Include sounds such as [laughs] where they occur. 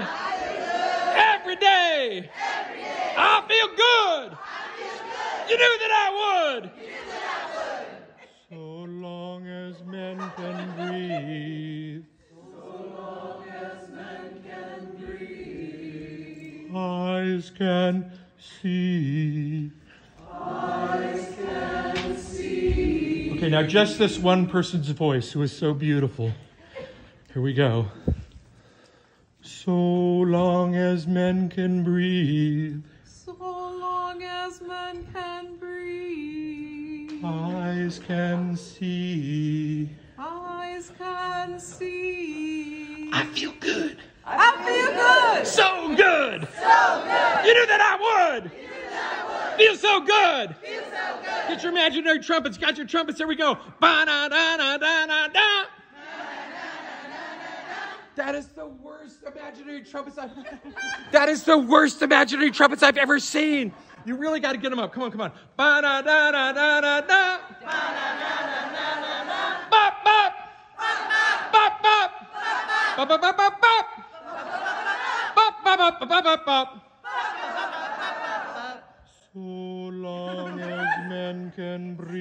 Every day. I feel good. You knew that I would. So long as men can breathe. Eyes can see. Okay, now just this one person's voice who is so beautiful. Here we go. So long as men can breathe, So long as men can breathe, eyes can see. eyes can see. I feel good. I feel good. So good. So good. You knew that I would. Feel so good. Feel so good. Get your imaginary trumpets. Got your trumpets. Here we go. Ba da da da da da da. That is the worst imaginary trumpets I've. [laughs] that is the worst imaginary trumpets I've ever seen. You really got to get them up. Come on, come on. Ba da da da da da da. Bop bop. Bop bop. Bop bop bop bop bop. Bop bop bop bop bop bop. So long as men can breathe.